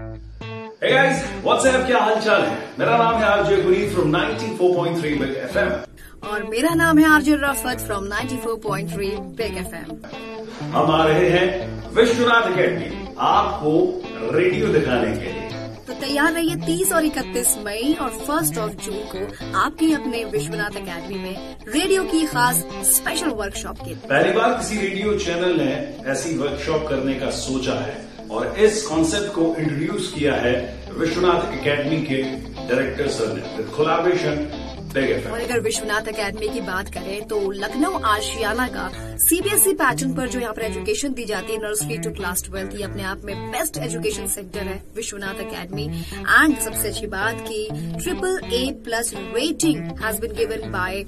Hey guys, what's up? क्या हालचाल है? मेरा नाम है RJ Guneet from 94.3 big FM और मेरा नाम है RJ Rafat from 94.3 big FM हम आ रहे हैं विश्वनाथ अकेडमी आपको रेडियो दिखाने के लिए। तो तैयार रहिए 30 और 31 मई और फ़र्स्ट ऑफ़ जून को आपके अपने विश्वनाथ एकेडमी में रेडियो की खास स्पेशल वर्कशॉप के पहली बार किसी रेडियो चैनल ने ऐसी वर्कशॉप करने का सोचा है। और इस कॉन्सेप्ट को इंट्रोड्यूस किया है विश्वनाथ एकेडमी के डायरेक्टर सर ने। विद कोलाबरेशन और अगर विश्वनाथ एकेडमी की बात करें तो लखनऊ आशियाना का सीबीएसई पैटर्न पर जो यहाँ पर एजुकेशन दी जाती है नर्सरी टू क्लास ट्वेल्थ ये अपने आप में बेस्ट एजुकेशन सेक्टर है विश्वनाथ एकेडमी एंड सबसे अच्छी बात की triple A plus rating has been given by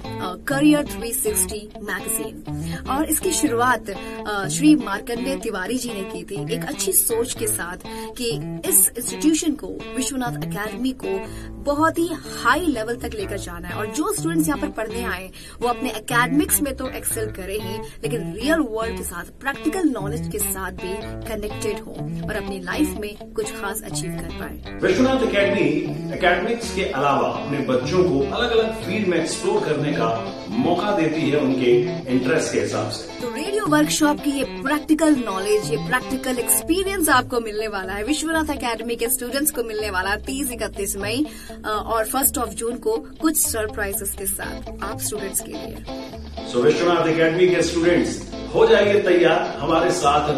career 360 magazine और इसकी शुरुआत श्री मार्कंडे तिवारी जी ने की थी एक अच्छी सोच के साथ कि इस इंस्टीट्यूशन को विश्वनाथ एकेडमी को बहुत ही हाई लेवल तक लेकर जाना है। और जो स्टूडेंट्स यहाँ पर पढ़ने आए वो अपने एकेडमिक्स में तो एक्सेल करे ही लेकिन रियल वर्ल्ड के साथ प्रैक्टिकल नॉलेज के साथ भी कनेक्टेड हो और अपनी लाइफ में कुछ खास अचीव कर पाए। विश्वनाथ एकेडमी एकेडमिक्स के अलावा अपने बच्चों को अलग अलग फ़ील्ड में एक्सप्लोर करने का मौका देती है उनके इंटरेस्ट के हिसाब से। तो रेडियो वर्कशॉप की ये प्रैक्टिकल नॉलेज ये प्रैक्टिकल एक्सपीरियंस आपको मिलने वाला है विश्वनाथ एकेडमी के स्टूडेंट्स को मिलने वाला है तीस इकतीस मई और फ़र्स्ट ऑफ़ जून को कुछ सरप्राइजेस के साथ आप स्टूडेंट्स के लिए सो विश्वनाथ एकेडमी के स्टूडेंट्स हो जाइए तैयार हमारे साथ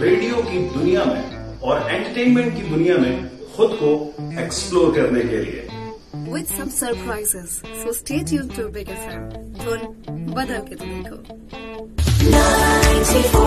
रेडियो की दुनिया में और एंटरटेनमेंट की दुनिया में खुद को एक्सप्लोर करने के लिए with some surprises. So stay tuned to Big FM. धुन बदल के तुम देखो see